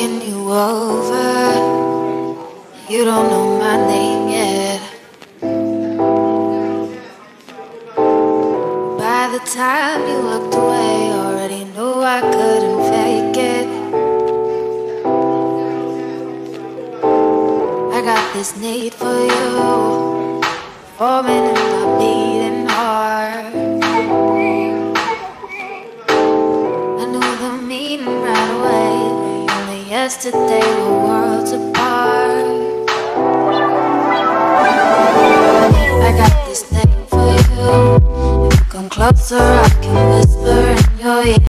You over. You don't know my name yet. By the time you walked away, already knew I couldn't fake it. I got this need for you, forming in my being. Yesterday we were worlds apart. I got this thing for you. If you come closer, I can whisper.